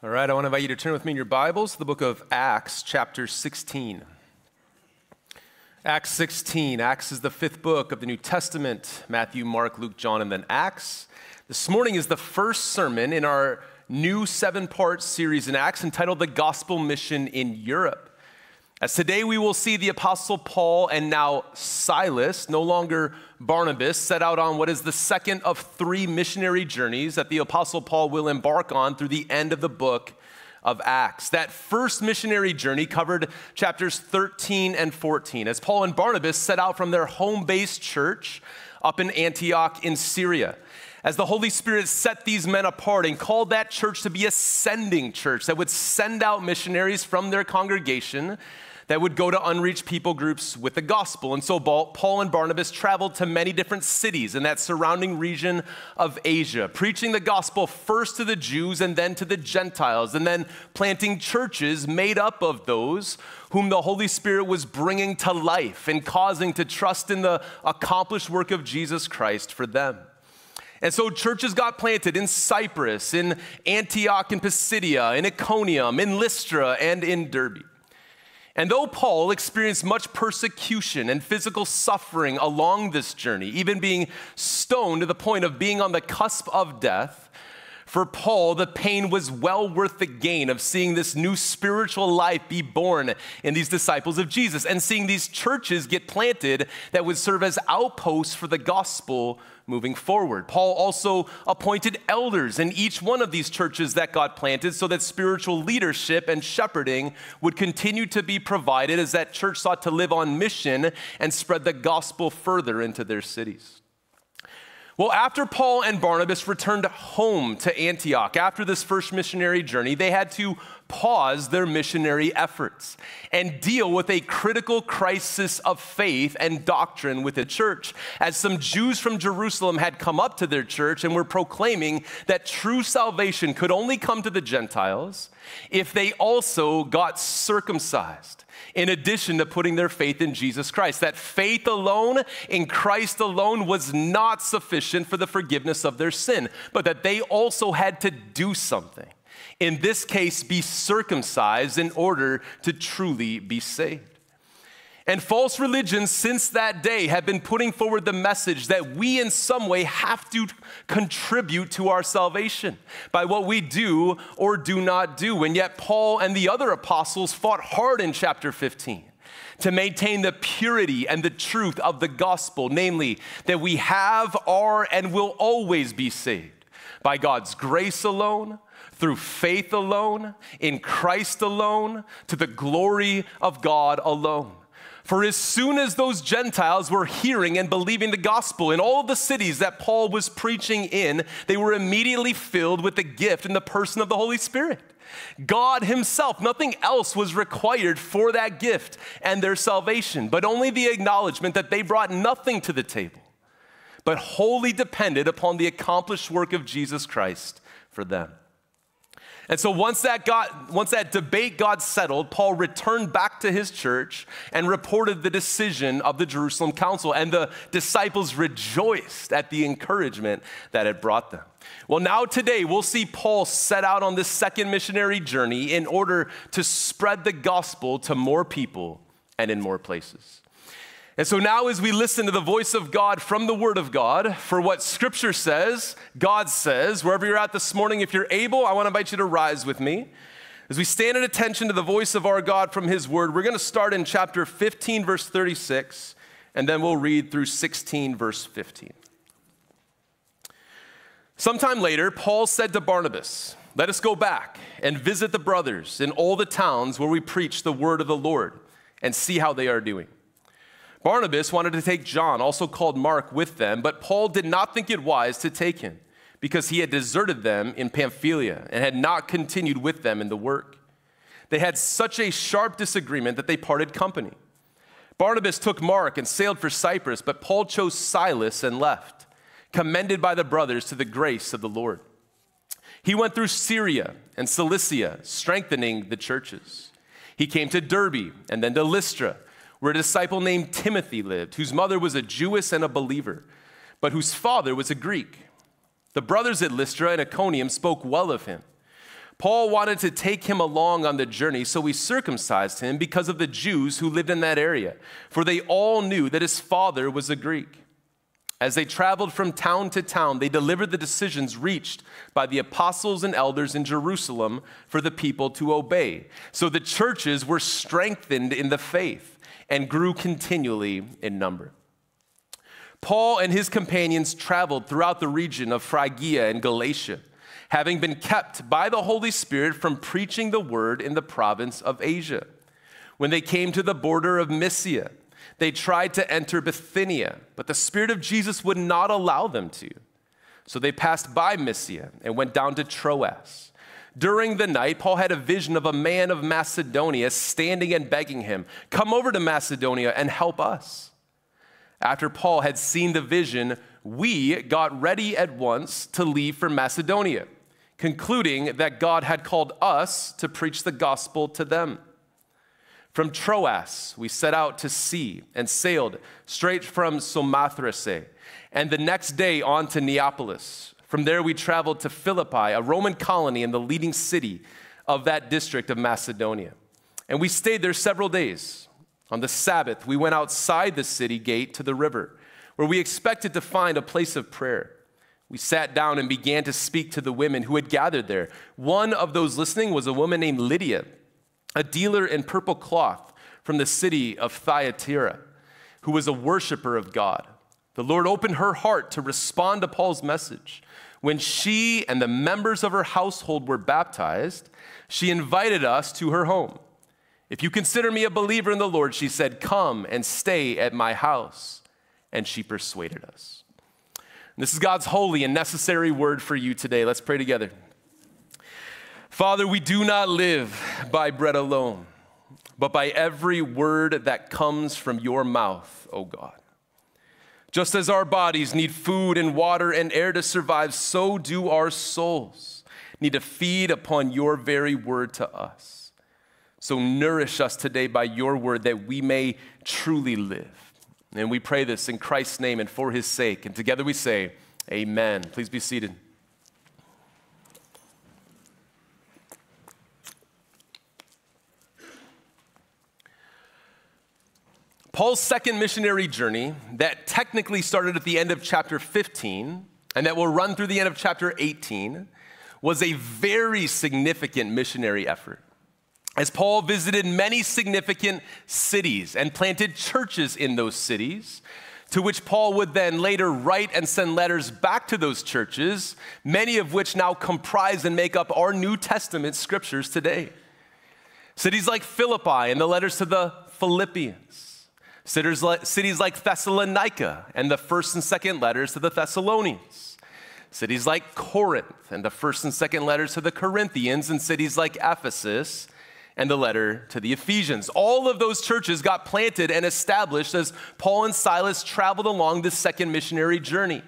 All right, I want to invite you to turn with me in your Bibles to the book of Acts, chapter 16. Acts 16. Acts is the fifth book of the New Testament Matthew, Mark, Luke, John, and then Acts. This morning is the first sermon in our new seven part series in Acts entitled The Gospel Mission in Europe. As today we will see the Apostle Paul and now Silas, no longer Barnabas, set out on what is the second of three missionary journeys that the Apostle Paul will embark on through the end of the book of Acts. That first missionary journey covered chapters 13 and 14 as Paul and Barnabas set out from their home based church up in Antioch in Syria as the Holy Spirit set these men apart and called that church to be a sending church that would send out missionaries from their congregation that would go to unreached people groups with the gospel. And so Paul and Barnabas traveled to many different cities in that surrounding region of Asia, preaching the gospel first to the Jews and then to the Gentiles, and then planting churches made up of those whom the Holy Spirit was bringing to life and causing to trust in the accomplished work of Jesus Christ for them. And so churches got planted in Cyprus, in Antioch in Pisidia, in Iconium, in Lystra, and in Derbe. And though Paul experienced much persecution and physical suffering along this journey, even being stoned to the point of being on the cusp of death, for Paul, the pain was well worth the gain of seeing this new spiritual life be born in these disciples of Jesus and seeing these churches get planted that would serve as outposts for the gospel moving forward. Paul also appointed elders in each one of these churches that got planted so that spiritual leadership and shepherding would continue to be provided as that church sought to live on mission and spread the gospel further into their cities. Well, after Paul and Barnabas returned home to Antioch after this first missionary journey, they had to pause their missionary efforts and deal with a critical crisis of faith and doctrine with the church. As some Jews from Jerusalem had come up to their church and were proclaiming that true salvation could only come to the Gentiles if they also got circumcised in addition to putting their faith in Jesus Christ. That faith alone in Christ alone was not sufficient for the forgiveness of their sin, but that they also had to do something. In this case, be circumcised in order to truly be saved. And false religions since that day have been putting forward the message that we, in some way, have to contribute to our salvation by what we do or do not do. And yet, Paul and the other apostles fought hard in chapter 15 to maintain the purity and the truth of the gospel, namely, that we have, are, and will always be saved by God's grace alone through faith alone, in Christ alone, to the glory of God alone. For as soon as those Gentiles were hearing and believing the gospel in all the cities that Paul was preaching in, they were immediately filled with the gift in the person of the Holy Spirit. God Himself, nothing else was required for that gift and their salvation, but only the acknowledgement that they brought nothing to the table, but wholly depended upon the accomplished work of Jesus Christ for them. And so once that got once that debate got settled, Paul returned back to his church and reported the decision of the Jerusalem council and the disciples rejoiced at the encouragement that it brought them. Well, now today we'll see Paul set out on this second missionary journey in order to spread the gospel to more people and in more places. And so now, as we listen to the voice of God from the Word of God for what Scripture says, God says, wherever you're at this morning, if you're able, I want to invite you to rise with me. As we stand at attention to the voice of our God from His Word, we're going to start in chapter 15, verse 36, and then we'll read through 16, verse 15. Sometime later, Paul said to Barnabas, Let us go back and visit the brothers in all the towns where we preach the word of the Lord and see how they are doing. Barnabas wanted to take John, also called Mark, with them, but Paul did not think it wise to take him because he had deserted them in Pamphylia and had not continued with them in the work. They had such a sharp disagreement that they parted company. Barnabas took Mark and sailed for Cyprus, but Paul chose Silas and left, commended by the brothers to the grace of the Lord. He went through Syria and Cilicia, strengthening the churches. He came to Derbe and then to Lystra where a disciple named Timothy lived, whose mother was a Jewess and a believer, but whose father was a Greek. The brothers at Lystra and Iconium spoke well of him. Paul wanted to take him along on the journey, so we circumcised him because of the Jews who lived in that area, for they all knew that his father was a Greek. As they traveled from town to town, they delivered the decisions reached by the apostles and elders in Jerusalem for the people to obey. So the churches were strengthened in the faith and grew continually in number. Paul and his companions traveled throughout the region of Phrygia and Galatia, having been kept by the Holy Spirit from preaching the word in the province of Asia. When they came to the border of Mysia, they tried to enter Bithynia, but the Spirit of Jesus would not allow them to. So they passed by Mysia and went down to Troas. During the night, Paul had a vision of a man of Macedonia standing and begging him, Come over to Macedonia and help us. After Paul had seen the vision, we got ready at once to leave for Macedonia, concluding that God had called us to preach the gospel to them. From Troas, we set out to sea and sailed straight from Samothrace, and the next day on to Neapolis. From there, we traveled to Philippi, a Roman colony in the leading city of that district of Macedonia. And we stayed there several days. On the Sabbath, we went outside the city gate to the river, where we expected to find a place of prayer. We sat down and began to speak to the women who had gathered there. One of those listening was a woman named Lydia a dealer in purple cloth from the city of Thyatira, who was a worshiper of God. The Lord opened her heart to respond to Paul's message. When she and the members of her household were baptized, she invited us to her home. If you consider me a believer in the Lord, she said, Come and stay at my house. And she persuaded us. This is God's holy and necessary word for you today. Let's pray together. Father, we do not live by bread alone, but by every word that comes from your mouth, O God. Just as our bodies need food and water and air to survive, so do our souls need to feed upon your very word to us. So nourish us today by your word that we may truly live. And we pray this in Christ's name and for his sake. And together we say, Amen. Please be seated. Paul's second missionary journey, that technically started at the end of chapter 15 and that will run through the end of chapter 18, was a very significant missionary effort. As Paul visited many significant cities and planted churches in those cities, to which Paul would then later write and send letters back to those churches, many of which now comprise and make up our New Testament scriptures today. Cities like Philippi and the letters to the Philippians cities like Thessalonica and the first and second letters to the Thessalonians. Cities like Corinth and the first and second letters to the Corinthians, and cities like Ephesus and the letter to the Ephesians. All of those churches got planted and established as Paul and Silas traveled along this second missionary journey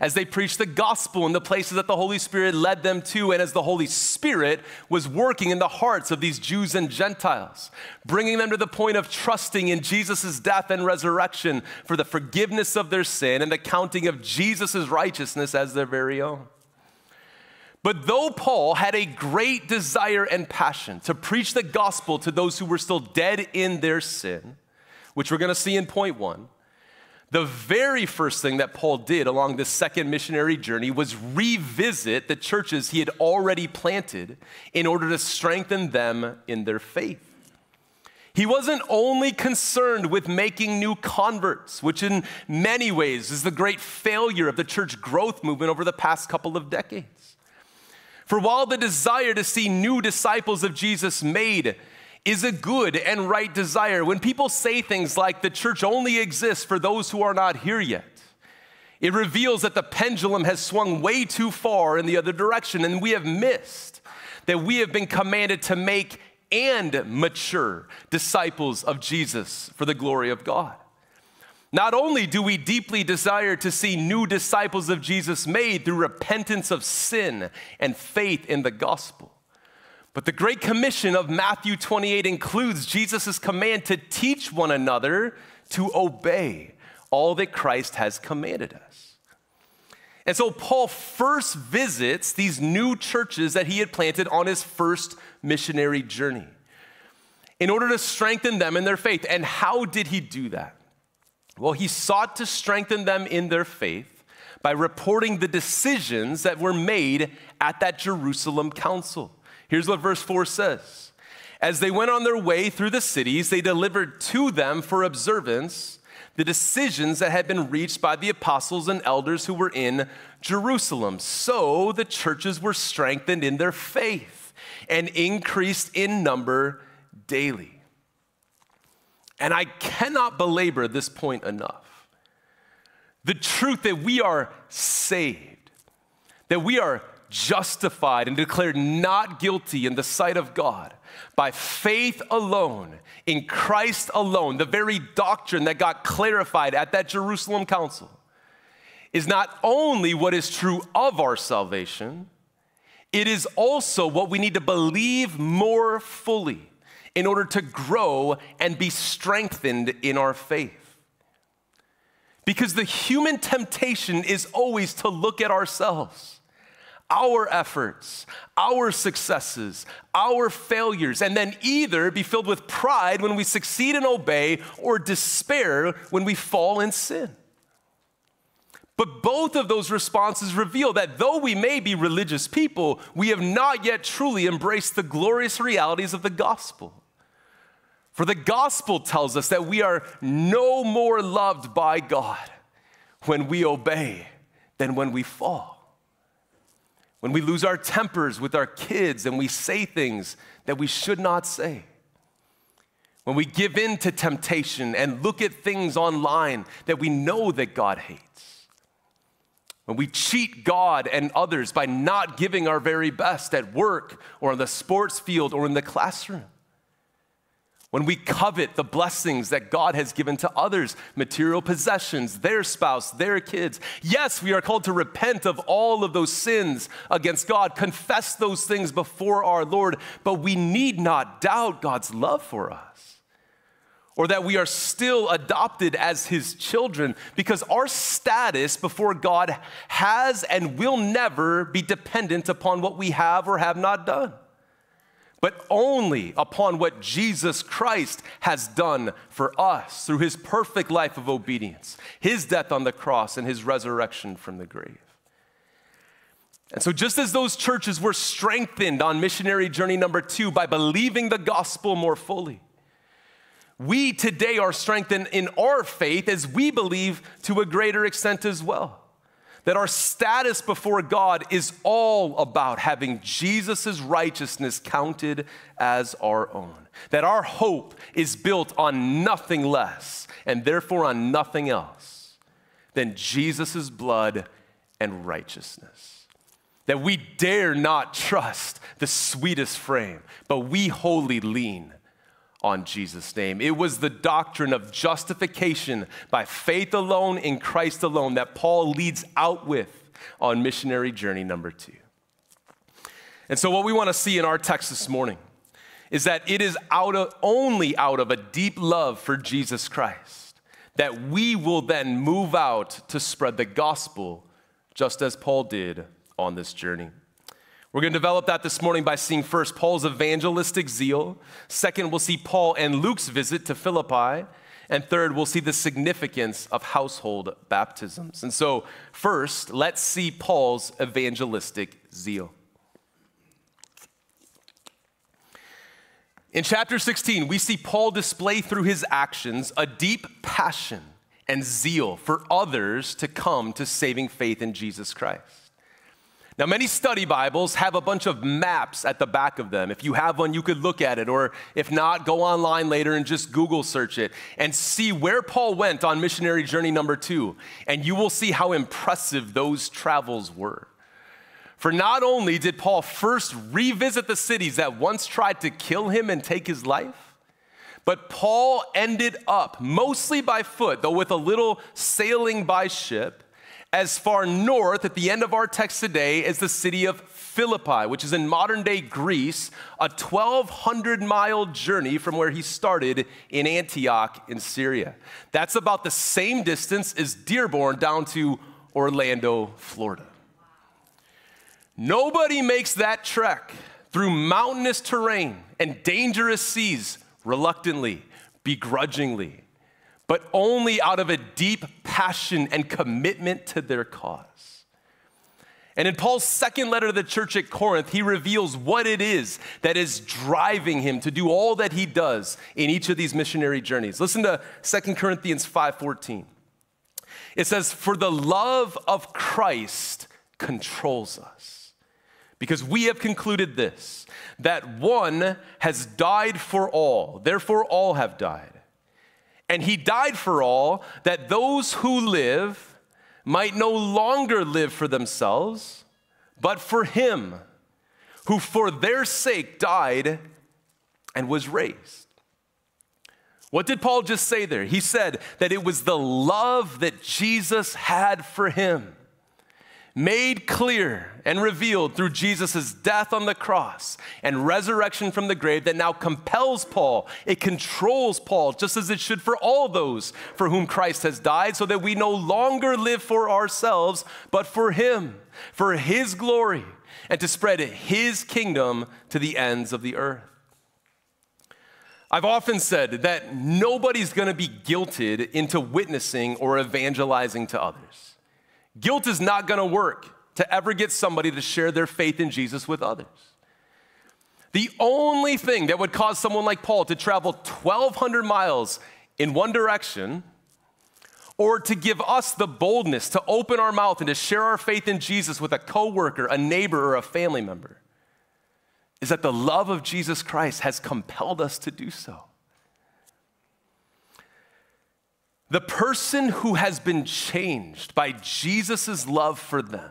as they preached the gospel in the places that the Holy Spirit led them to, and as the Holy Spirit was working in the hearts of these Jews and Gentiles, bringing them to the point of trusting in Jesus' death and resurrection for the forgiveness of their sin and the counting of Jesus' righteousness as their very own. But though Paul had a great desire and passion to preach the gospel to those who were still dead in their sin, which we're going to see in point one, the very first thing that Paul did along this second missionary journey was revisit the churches he had already planted in order to strengthen them in their faith. He wasn't only concerned with making new converts, which in many ways is the great failure of the church growth movement over the past couple of decades. For while the desire to see new disciples of Jesus made is a good and right desire. When people say things like the church only exists for those who are not here yet, it reveals that the pendulum has swung way too far in the other direction, and we have missed that we have been commanded to make and mature disciples of Jesus for the glory of God. Not only do we deeply desire to see new disciples of Jesus made through repentance of sin and faith in the gospel, but the Great Commission of Matthew 28 includes Jesus' command to teach one another to obey all that Christ has commanded us. And so Paul first visits these new churches that he had planted on his first missionary journey in order to strengthen them in their faith. And how did he do that? Well, he sought to strengthen them in their faith by reporting the decisions that were made at that Jerusalem council. Here's what verse 4 says As they went on their way through the cities, they delivered to them for observance the decisions that had been reached by the apostles and elders who were in Jerusalem. So the churches were strengthened in their faith and increased in number daily. And I cannot belabor this point enough. The truth that we are saved, that we are justified and declared not guilty in the sight of God by faith alone, in Christ alone, the very doctrine that got clarified at that Jerusalem council, is not only what is true of our salvation, it is also what we need to believe more fully in order to grow and be strengthened in our faith. Because the human temptation is always to look at ourselves our efforts, our successes, our failures, and then either be filled with pride when we succeed and obey or despair when we fall in sin. But both of those responses reveal that though we may be religious people, we have not yet truly embraced the glorious realities of the gospel. For the gospel tells us that we are no more loved by God when we obey than when we fall when we lose our tempers with our kids and we say things that we should not say, when we give in to temptation and look at things online that we know that God hates, when we cheat God and others by not giving our very best at work or on the sports field or in the classroom, when we covet the blessings that God has given to others, material possessions, their spouse, their kids. Yes, we are called to repent of all of those sins against God, confess those things before our Lord, but we need not doubt God's love for us or that we are still adopted as his children because our status before God has and will never be dependent upon what we have or have not done but only upon what Jesus Christ has done for us through his perfect life of obedience, his death on the cross, and his resurrection from the grave. And so, just as those churches were strengthened on missionary journey number two by believing the gospel more fully, we today are strengthened in our faith as we believe to a greater extent as well that our status before God is all about having Jesus' righteousness counted as our own. That our hope is built on nothing less and therefore on nothing else than Jesus' blood and righteousness. That we dare not trust the sweetest frame, but we wholly lean on Jesus' name. It was the doctrine of justification by faith alone in Christ alone that Paul leads out with on missionary journey number two. And so, what we want to see in our text this morning is that it is out of, only out of a deep love for Jesus Christ that we will then move out to spread the gospel just as Paul did on this journey. We're going to develop that this morning by seeing first Paul's evangelistic zeal. Second, we'll see Paul and Luke's visit to Philippi. And third, we'll see the significance of household baptisms. And so, first, let's see Paul's evangelistic zeal. In chapter 16, we see Paul display through his actions a deep passion and zeal for others to come to saving faith in Jesus Christ. Now, many study Bibles have a bunch of maps at the back of them. If you have one, you could look at it, or if not, go online later and just Google search it and see where Paul went on missionary journey number two, and you will see how impressive those travels were. For not only did Paul first revisit the cities that once tried to kill him and take his life, but Paul ended up, mostly by foot, though with a little sailing by ship, as far north at the end of our text today as the city of Philippi, which is in modern day Greece, a 1,200 mile journey from where he started in Antioch in Syria. That's about the same distance as Dearborn down to Orlando, Florida. Nobody makes that trek through mountainous terrain and dangerous seas reluctantly, begrudgingly, but only out of a deep passion and commitment to their cause. And in Paul's second letter to the church at Corinth, he reveals what it is that is driving him to do all that he does in each of these missionary journeys. Listen to 2 Corinthians 5:14. It says, "For the love of Christ controls us." Because we have concluded this, that one has died for all, therefore all have died. And he died for all, that those who live might no longer live for themselves, but for him who for their sake died and was raised. What did Paul just say there? He said that it was the love that Jesus had for him made clear and revealed through Jesus' death on the cross and resurrection from the grave that now compels Paul. It controls Paul, just as it should for all those for whom Christ has died, so that we no longer live for ourselves, but for Him, for His glory, and to spread His kingdom to the ends of the earth. I've often said that nobody's gonna be guilted into witnessing or evangelizing to others. Guilt is not going to work to ever get somebody to share their faith in Jesus with others. The only thing that would cause someone like Paul to travel 1,200 miles in one direction or to give us the boldness to open our mouth and to share our faith in Jesus with a coworker, a neighbor, or a family member is that the love of Jesus Christ has compelled us to do so. The person who has been changed by Jesus' love for them,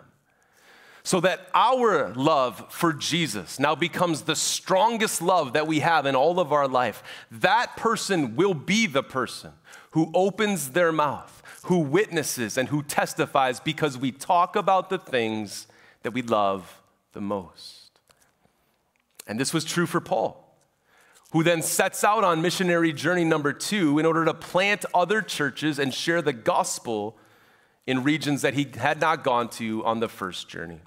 so that our love for Jesus now becomes the strongest love that we have in all of our life, that person will be the person who opens their mouth, who witnesses, and who testifies because we talk about the things that we love the most. And this was true for Paul who then sets out on missionary journey number two in order to plant other churches and share the gospel in regions that he had not gone to on the first journey.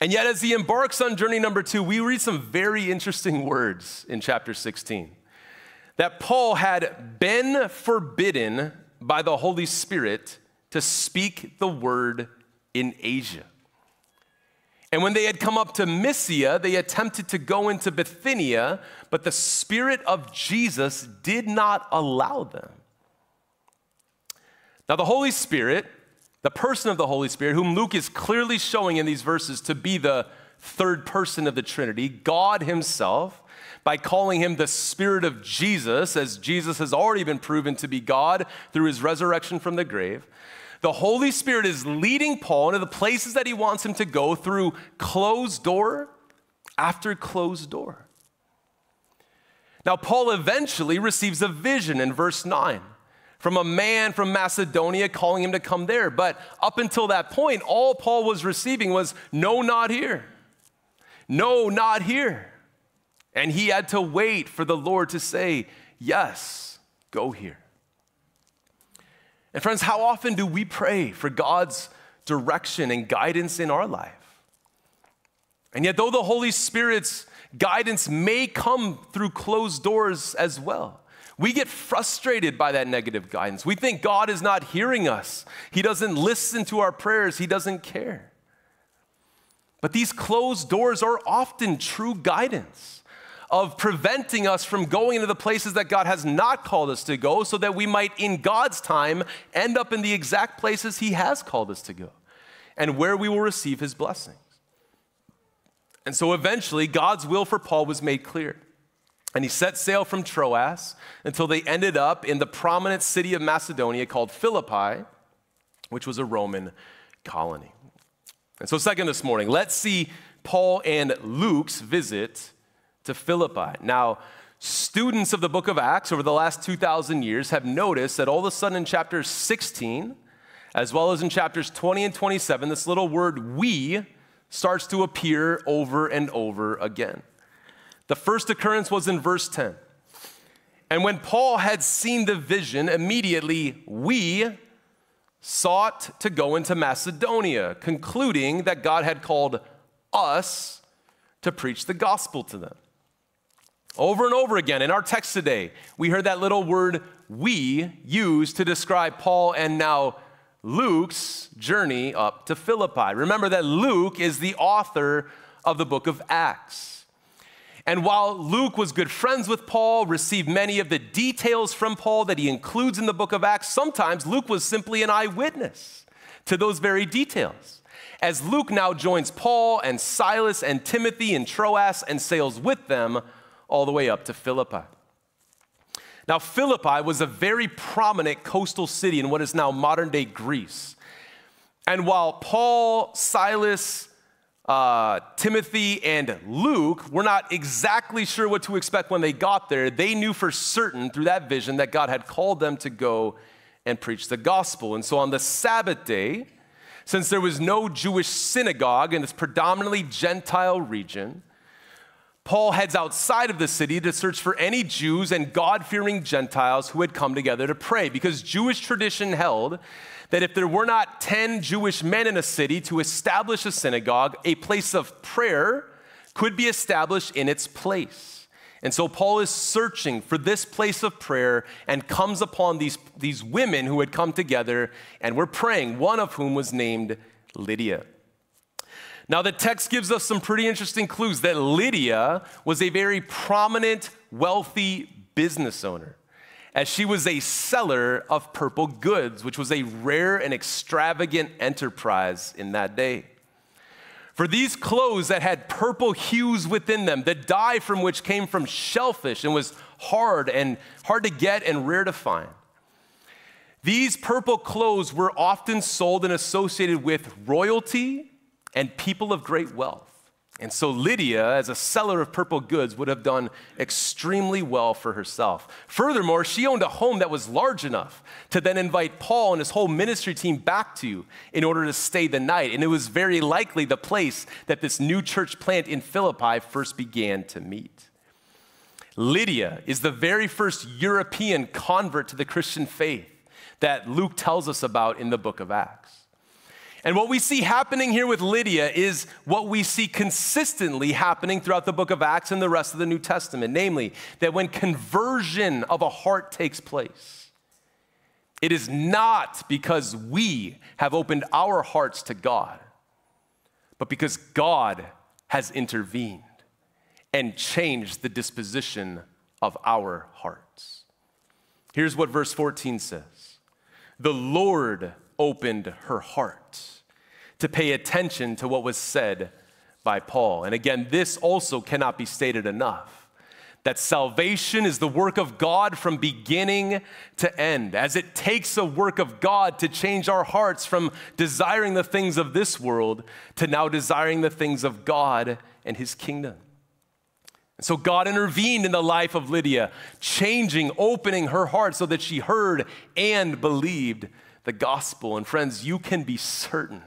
And yet, as he embarks on journey number two, we read some very interesting words in chapter 16 that Paul had been forbidden by the Holy Spirit to speak the word in Asia. And when they had come up to Mysia, they attempted to go into Bithynia, but the Spirit of Jesus did not allow them. Now, the Holy Spirit, the person of the Holy Spirit, whom Luke is clearly showing in these verses to be the third person of the Trinity, God Himself, by calling Him the Spirit of Jesus, as Jesus has already been proven to be God through His resurrection from the grave. The Holy Spirit is leading Paul into the places that he wants him to go through closed door after closed door. Now, Paul eventually receives a vision in verse 9 from a man from Macedonia calling him to come there. But up until that point, all Paul was receiving was, No, not here. No, not here. And he had to wait for the Lord to say, Yes, go here. And friends, how often do we pray for God's direction and guidance in our life? And yet, though the Holy Spirit's guidance may come through closed doors as well, we get frustrated by that negative guidance. We think God is not hearing us, He doesn't listen to our prayers, He doesn't care. But these closed doors are often true guidance of preventing us from going into the places that God has not called us to go, so that we might, in God's time, end up in the exact places He has called us to go and where we will receive His blessings. And so eventually, God's will for Paul was made clear. And he set sail from Troas until they ended up in the prominent city of Macedonia called Philippi, which was a Roman colony. And so, second this morning, let's see Paul and Luke's visit to Philippi. Now, students of the book of Acts over the last 2,000 years have noticed that all of a sudden in chapter 16, as well as in chapters 20 and 27, this little word we starts to appear over and over again. The first occurrence was in verse 10. And when Paul had seen the vision, immediately we sought to go into Macedonia, concluding that God had called us to preach the gospel to them. Over and over again in our text today, we heard that little word we used to describe Paul and now Luke's journey up to Philippi. Remember that Luke is the author of the book of Acts. And while Luke was good friends with Paul, received many of the details from Paul that he includes in the book of Acts, sometimes Luke was simply an eyewitness to those very details. As Luke now joins Paul and Silas and Timothy in Troas and sails with them all the way up to Philippi. Now, Philippi was a very prominent coastal city in what is now modern day Greece. And while Paul, Silas, uh, Timothy, and Luke were not exactly sure what to expect when they got there, they knew for certain through that vision that God had called them to go and preach the gospel. And so on the Sabbath day, since there was no Jewish synagogue in this predominantly Gentile region, Paul heads outside of the city to search for any Jews and God fearing Gentiles who had come together to pray, because Jewish tradition held that if there were not 10 Jewish men in a city to establish a synagogue, a place of prayer could be established in its place. And so Paul is searching for this place of prayer and comes upon these, these women who had come together and were praying, one of whom was named Lydia. Now, the text gives us some pretty interesting clues that Lydia was a very prominent, wealthy business owner, as she was a seller of purple goods, which was a rare and extravagant enterprise in that day. For these clothes that had purple hues within them, the dye from which came from shellfish and was hard and hard to get and rare to find. These purple clothes were often sold and associated with royalty and people of great wealth. And so Lydia, as a seller of purple goods, would have done extremely well for herself. Furthermore, she owned a home that was large enough to then invite Paul and his whole ministry team back to in order to stay the night. And it was very likely the place that this new church plant in Philippi first began to meet. Lydia is the very first European convert to the Christian faith that Luke tells us about in the book of Acts. And what we see happening here with Lydia is what we see consistently happening throughout the book of Acts and the rest of the New Testament namely, that when conversion of a heart takes place, it is not because we have opened our hearts to God, but because God has intervened and changed the disposition of our hearts. Here's what verse 14 says The Lord opened her heart to pay attention to what was said by Paul. And again, this also cannot be stated enough that salvation is the work of God from beginning to end, as it takes a work of God to change our hearts from desiring the things of this world to now desiring the things of God and His kingdom. And so God intervened in the life of Lydia, changing, opening her heart so that she heard and believed the gospel. And friends, you can be certain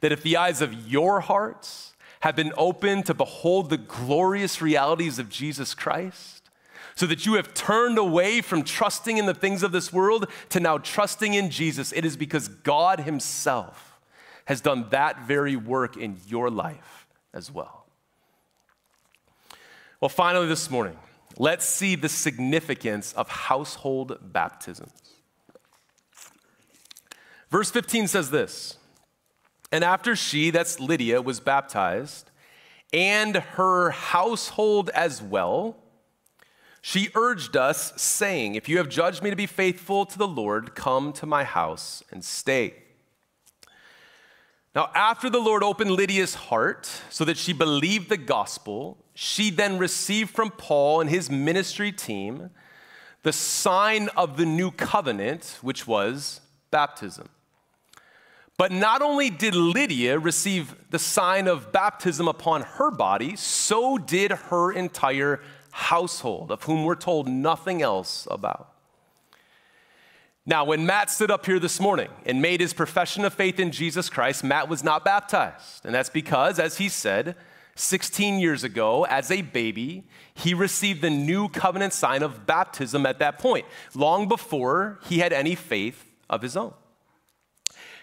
that if the eyes of your hearts have been opened to behold the glorious realities of Jesus Christ, so that you have turned away from trusting in the things of this world to now trusting in Jesus, it is because God Himself has done that very work in your life as well. Well, finally, this morning, let's see the significance of household baptisms. Verse 15 says this And after she, that's Lydia, was baptized, and her household as well, she urged us, saying, If you have judged me to be faithful to the Lord, come to my house and stay. Now, after the Lord opened Lydia's heart so that she believed the gospel, she then received from Paul and his ministry team the sign of the new covenant, which was baptism. But not only did Lydia receive the sign of baptism upon her body, so did her entire household, of whom we're told nothing else about. Now, when Matt stood up here this morning and made his profession of faith in Jesus Christ, Matt was not baptized. And that's because, as he said, 16 years ago, as a baby, he received the new covenant sign of baptism at that point, long before he had any faith of his own.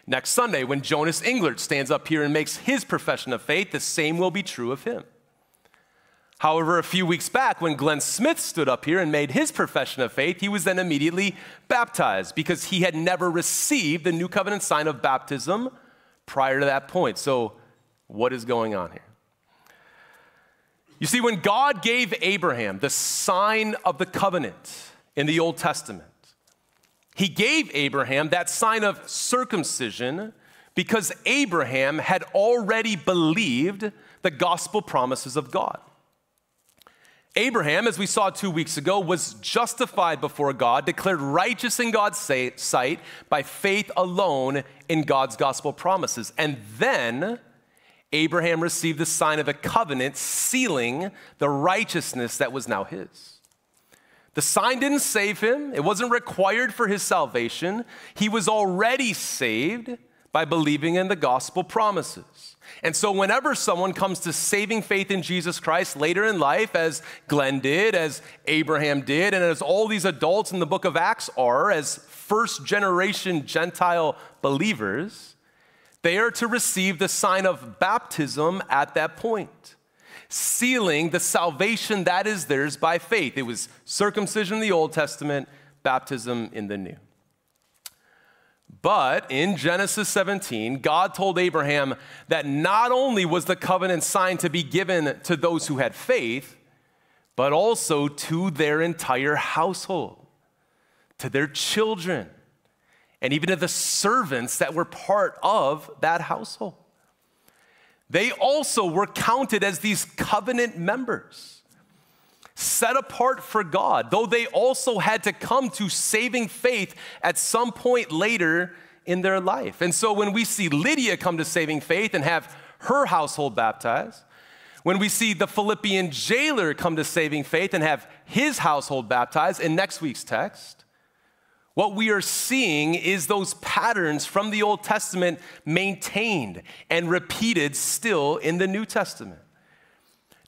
Next Sunday, when Jonas Englert stands up here and makes his profession of faith, the same will be true of him. However, a few weeks back, when Glenn Smith stood up here and made his profession of faith, he was then immediately baptized because he had never received the new covenant sign of baptism prior to that point. So, what is going on here? You see, when God gave Abraham the sign of the covenant in the Old Testament, he gave Abraham that sign of circumcision because Abraham had already believed the gospel promises of God. Abraham, as we saw two weeks ago, was justified before God, declared righteous in God's sight by faith alone in God's gospel promises. And then Abraham received the sign of a covenant sealing the righteousness that was now his. The sign didn't save him, it wasn't required for his salvation. He was already saved by believing in the gospel promises. And so, whenever someone comes to saving faith in Jesus Christ later in life, as Glenn did, as Abraham did, and as all these adults in the book of Acts are, as first generation Gentile believers, they are to receive the sign of baptism at that point, sealing the salvation that is theirs by faith. It was circumcision in the Old Testament, baptism in the New. But in Genesis 17, God told Abraham that not only was the covenant sign to be given to those who had faith, but also to their entire household, to their children, and even to the servants that were part of that household. They also were counted as these covenant members set apart for God, though they also had to come to saving faith at some point later in their life. And so when we see Lydia come to saving faith and have her household baptized, when we see the Philippian jailer come to saving faith and have his household baptized in next week's text, what we are seeing is those patterns from the Old Testament maintained and repeated still in the New Testament.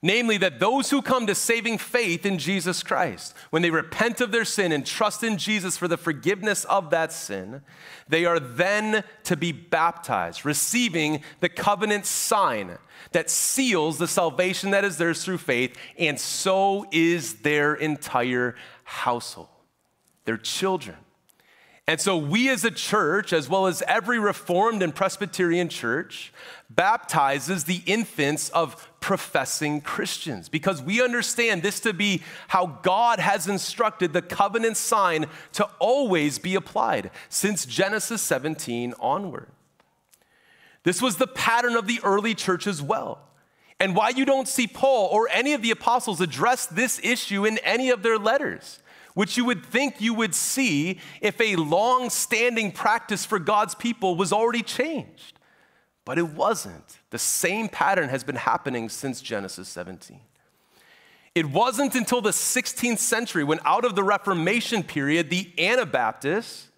Namely, that those who come to saving faith in Jesus Christ, when they repent of their sin and trust in Jesus for the forgiveness of that sin, they are then to be baptized, receiving the covenant sign that seals the salvation that is theirs through faith, and so is their entire household, their children. And so, we as a church, as well as every Reformed and Presbyterian church, baptizes the infants of professing Christians because we understand this to be how God has instructed the covenant sign to always be applied since Genesis 17 onward. This was the pattern of the early church as well. And why you don't see Paul or any of the apostles address this issue in any of their letters which you would think you would see if a long standing practice for God's people was already changed. But it wasn't. The same pattern has been happening since Genesis 17. It wasn't until the 16th century when, out of the Reformation period, the Anabaptists,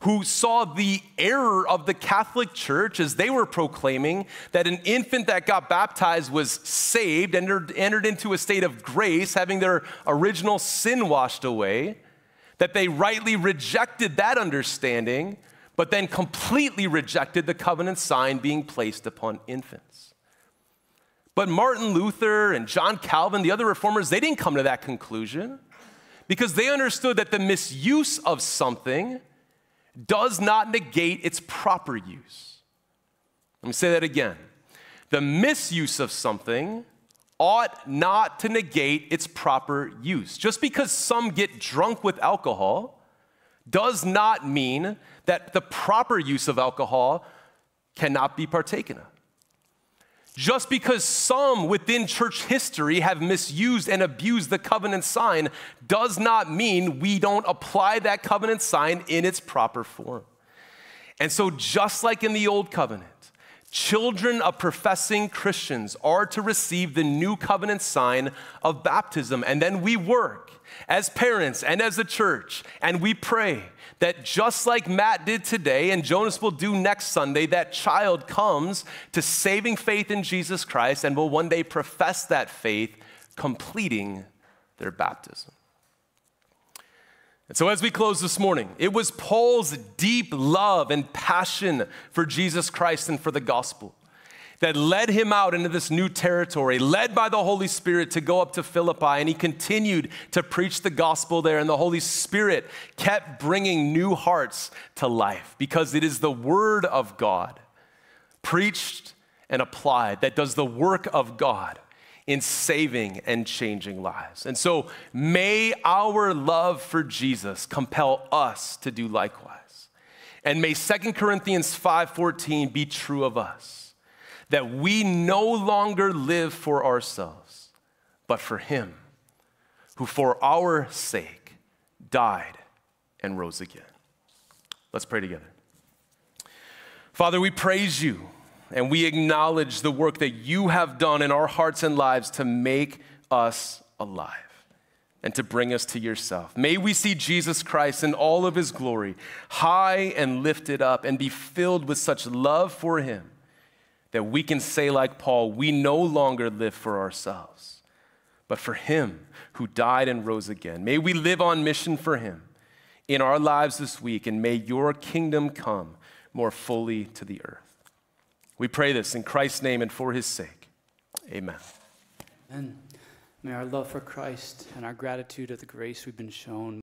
who saw the error of the Catholic Church as they were proclaiming that an infant that got baptized was saved, entered, entered into a state of grace, having their original sin washed away, that they rightly rejected that understanding but then completely rejected the covenant sign being placed upon infants. But Martin Luther and John Calvin, the other reformers, they didn't come to that conclusion because they understood that the misuse of something does not negate its proper use. Let me say that again. The misuse of something ought not to negate its proper use. Just because some get drunk with alcohol does not mean that the proper use of alcohol cannot be partaken of. Just because some within church history have misused and abused the covenant sign does not mean we don't apply that covenant sign in its proper form. And so, just like in the old covenant, children of professing Christians are to receive the new covenant sign of baptism. And then we work as parents and as a church, and we pray that just like Matt did today and Jonas will do next Sunday, that child comes to saving faith in Jesus Christ and will one day profess that faith, completing their baptism. And so, as we close this morning, it was Paul's deep love and passion for Jesus Christ and for the gospel that led him out into this new territory, led by the Holy Spirit to go up to Philippi. And he continued to preach the gospel there. And the Holy Spirit kept bringing new hearts to life because it is the word of God, preached and applied, that does the work of God in saving and changing lives. And so may our love for Jesus compel us to do likewise. And may 2 Corinthians 5:14 be true of us that we no longer live for ourselves, but for Him who for our sake died and rose again. Let's pray together. Father, we praise you and we acknowledge the work that you have done in our hearts and lives to make us alive and to bring us to yourself. May we see Jesus Christ in all of his glory, high and lifted up, and be filled with such love for him that we can say, like Paul, we no longer live for ourselves, but for Him who died and rose again. May we live on mission for Him in our lives this week, and may your kingdom come more fully to the earth. We pray this in Christ's name and for His sake. Amen. And may our love for Christ and our gratitude of the grace we've been shown